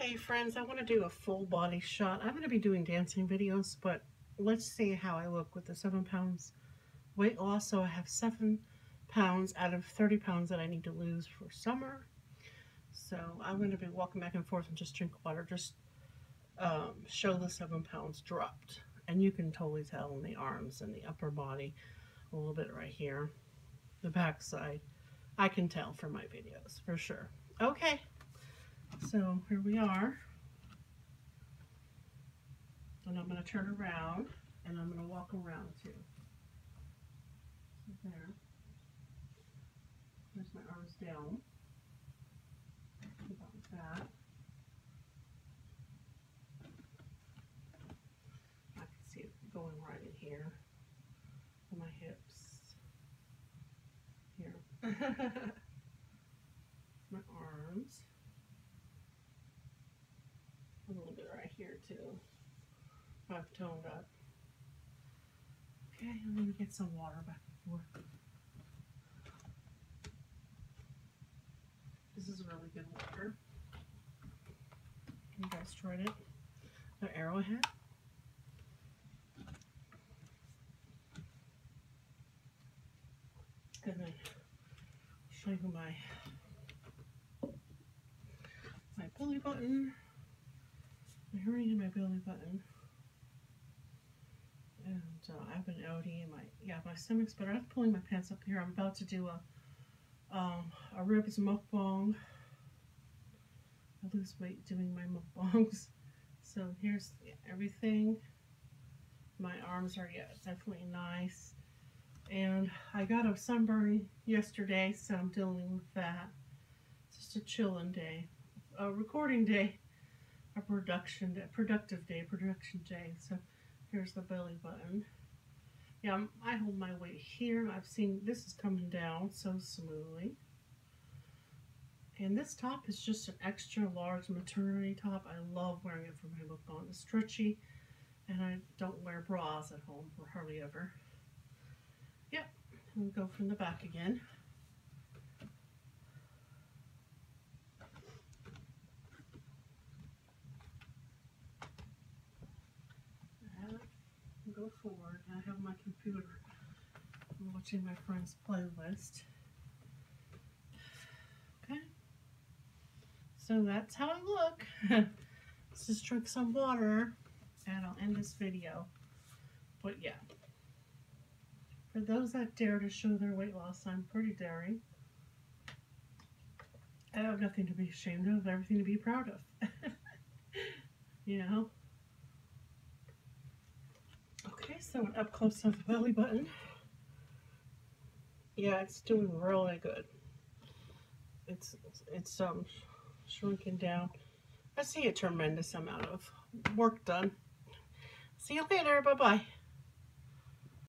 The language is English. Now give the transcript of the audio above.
Hey friends, I want to do a full body shot. I'm going to be doing dancing videos, but let's see how I look with the seven pounds weight loss. So I have seven pounds out of 30 pounds that I need to lose for summer. So I'm going to be walking back and forth and just drink water, just um, show the seven pounds dropped. And you can totally tell in the arms and the upper body, a little bit right here, the back side. I can tell from my videos for sure. Okay. So here we are. And I'm going to turn around and I'm going to walk around too. So there. There's my arms down. About that. I can see it going right in here. My hips. Here. my arms. A little bit right here too. I've toned up. Okay, I'm gonna get some water back and forth. This is really good water. You guys tried it? The Arrowhead. And then show you my my belly button. Hernia in my belly button. And uh, I have been OD in my yeah my stomach's better. I'm pulling my pants up here. I'm about to do a um, a ribs mukbang. I lose weight doing my mukbangs. So here's everything. My arms are yeah definitely nice. And I got a sunburn yesterday, so I'm dealing with that. It's Just a chilling day, a recording day, a production day, productive day, production day. So here's the belly button. Yeah, I'm, I hold my weight here. I've seen this is coming down so smoothly. And this top is just an extra large maternity top. I love wearing it for my look on. It's stretchy, and I don't wear bras at home, or hardly ever. Yep, we'll go from the back again. go forward. I have my computer. Watching my friend's playlist. Okay. So that's how I look. Let's just drink some water and I'll end this video. But yeah. For those that dare to show their weight loss, I'm pretty daring. I have nothing to be ashamed of, everything to be proud of. you know? Okay, so up close of the belly button. Yeah, it's doing really good. It's it's um shrinking down. I see a tremendous amount of work done. See you later. Bye bye.